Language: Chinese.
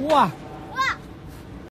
哇